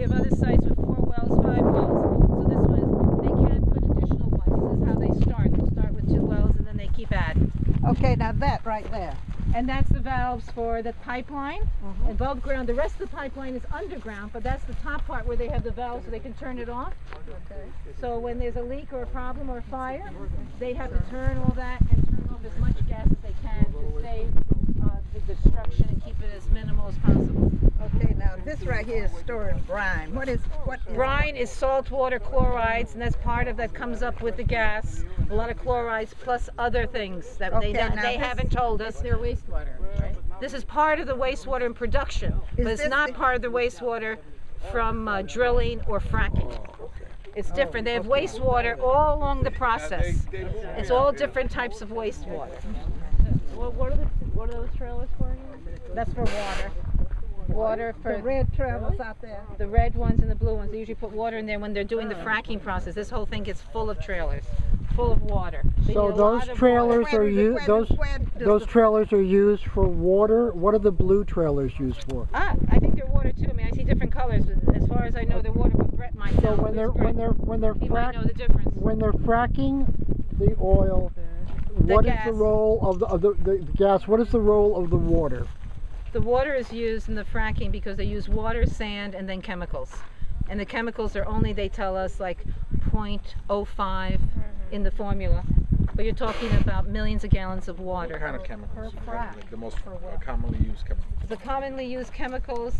We have other sites with four wells, five wells. So this one is, they can put additional ones. This is how they start. They start with two wells and then they keep adding. Okay, now that right there. And that's the valves for the pipeline Mhm. above ground. The rest of the pipeline is underground, but that's the top part where they have the valves so they can turn it off. Okay. So when there's a leak or a problem or a fire, they have to turn all that and turn off as much gas as they can to save uh, the destruction and keep it as minimal as possible. Okay, now this right here is storing brine. What is what is Brine is saltwater chlorides, and that's part of that comes up with the gas. A lot of chlorides plus other things that Okay, they, they this- haven't told us. Their wastewater, right? This is part of the wastewater in production, Is but it's not the- part of the wastewater from uh, drilling or fracking. It's different. They have wastewater all along the process. It's all different types of wastewater. What, what are the what are those trailers for again? That's for water. Water for the for red trailers out there? the red ones and the blue ones. They usually put water in there when they're doing the fracking process. This whole thing gets full of trailers, full of water. They So those trailers water. Are does it- those does- where does those trailers are used for water. What are the blue trailers used for? Ah, I think they're water too. I mean, I see different colors. As far as I know, they're water. But Brett might So when they're when they're when they're he might know the difference. when they're fracking the oil, what is gas. the role of the of the, the, the gas? What is the role of the water? The water is used in the fracking because they use water, sand, and then chemicals. And the chemicals are only, they tell us, like 0.05 in the formula. But you're talking about millions of gallons of water. What water. kind of chemicals? frac. Like the most uh, commonly used chemicals. The commonly used chemicals,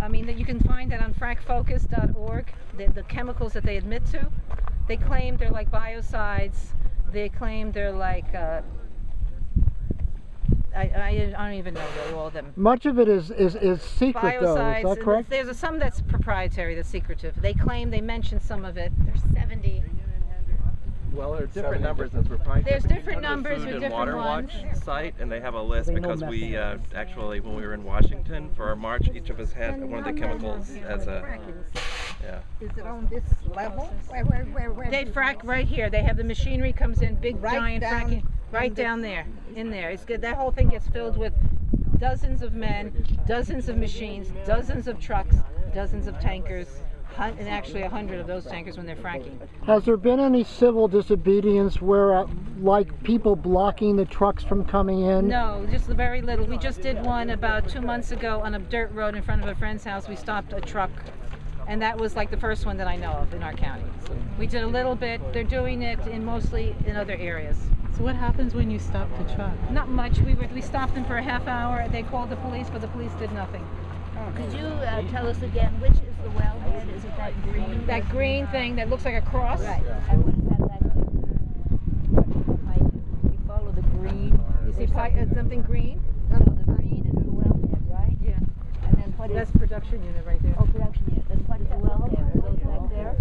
I mean, that you can find that on fracfocus.org, the, the chemicals that they admit to. They claim they're like biocides. They claim they're like, uh, I, I, I don't even know really all of them. Much of it is is, is secret though. Is that correct? There's a, some that's proprietary, that's secretive. They claim they mention some of it. There's 70. Well, there are different numbers as we're. There's different numbers with different Water ones. Watch site, and they have a list because we uh, actually, when we were in Washington for our march, each of us had one of the chemicals as a, yeah. Is it on this level? Where where where where? They frack right here. They have the machinery comes in, big Right giant down fracking, in right this- down there, in there. It's good. That whole thing gets filled with dozens of men, dozens of machines, dozens of trucks, dozens of tankers, and actually a hundred of those tankers when they're fracking. Has there been any civil disobedience where, uh, like people blocking the trucks from coming in? No, just very little. We just did one about two months ago on a dirt road in front of a friend's house. We stopped a truck, and that was like the first one that I know of in our county. We did a little bit. They're doing it in mostly in other areas. So what happens when you stop the truck? Not much. We were, we stopped them for a half hour. They called the police, but the police did nothing. Could you uh, tell us again which is the wellhead? Is it that green? That green thing that looks like a cross. Right. And what is that back? You follow the green. You see pi- uh, something green? No, no, the green is the wellhead, right? Yeah. And then what is? That's production unit right there. oh, production unit. Then what is the wellhead? Are those back there?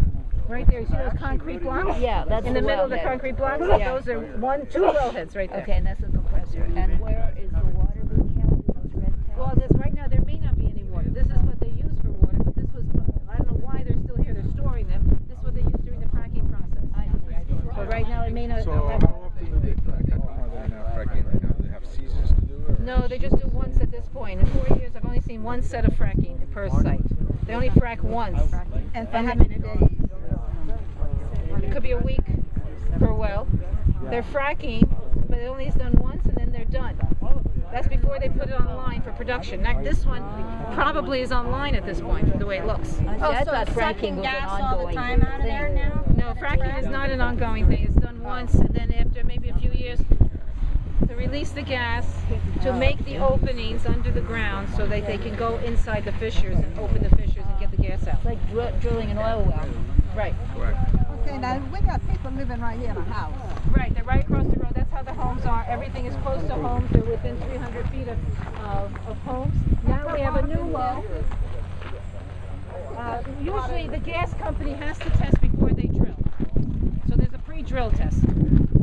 Right there. You see those concrete blocks? Yeah, that's In the middle of the wellhead. concrete blocks. Yeah. Those are one, two wellheads right there. Okay, and that's a compressor. And where is the water being kept in those red tanks? Well, this, right now there may not be any water. This is what they use for water, but this was, I don't know why they're still here. They're storing them. This is what they use during the fracking process. I see, But right now it may not. So have- how often do they frack? How long are they not fracking right now? They have seasons to do it? or- no, they just do once at this point. In four years, I've only seen one set of fracking per site. They only frack once. And for how many days? It could be a week per well. They're fracking, but it only is done once and then they're done. That's before they put it online for production. Now, this one probably is online at this point, the way it looks. Oh, I see. I thought fracking was an ongoing thing. No, fracking is not an ongoing thing. It's done once, and then after maybe a few years, to release the gas, to make the openings under the ground so that they can go inside the fissures and open the fissures and get the gas out. It's like dr- drilling an oil well. Right, Okay, now we got people living right here in a house. right. They're right across the road. That's how the homes are. Everything is close to homes. They're within 300 feet of, of, of homes. Now we have a new well. Uh, usually the gas company has to test before they drill. So there's a pre-drill test.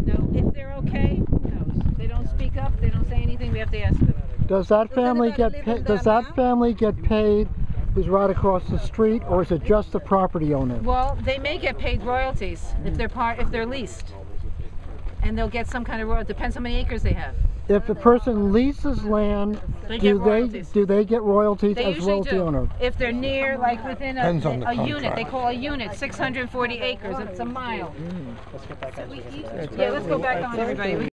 Now, if they're okay, who knows? They don't speak up, they don't say anything, we have to ask them. Does that Does family get paid? Does that that family get paid? Who's right across the street, or is it just the property owner? Well, they may get paid royalties if they're part, if they're leased. And they'll get some kind of royalty, depends how many acres they have. if the person leases land, They do they royalties. do they get royalties They as usually well do. owner? If they're near, like within a, Depends on the a unit, contract. they call a unit, six hundred and forty acres, it's a mile. Hmm. Yeah, let's go back on everybody.